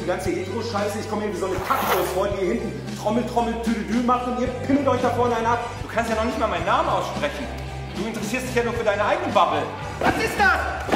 die ganze Hetero-Scheiße. Ich komme mir wie so eine Kackwurst vor, die hier hinten Trommel, Trommel, Tüdelü macht und ihr pimmelt euch da vorne einen ab. Du kannst ja noch nicht mal meinen Namen aussprechen. Du interessierst dich ja nur für deine eigene Bubble. Was ist das?